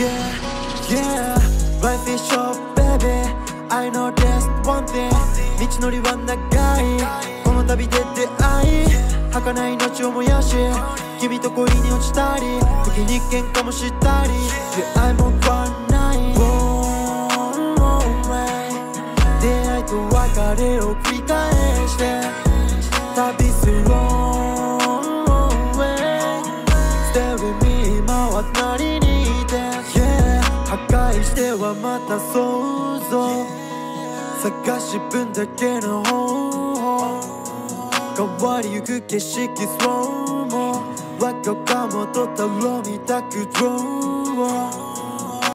Yeah, yeah. Life is short, baby. I know just one thing. 道のりは長いこの旅で出会い儚い命を燃やし君と恋に落ちたり時に喧嘩もしたり出会いも変わらない出会いと別れを繰り返して旅する Stay with me. 返してはまた想像。探し分だけの方法。変わりゆく景色スローも若かもとたろみたくドロー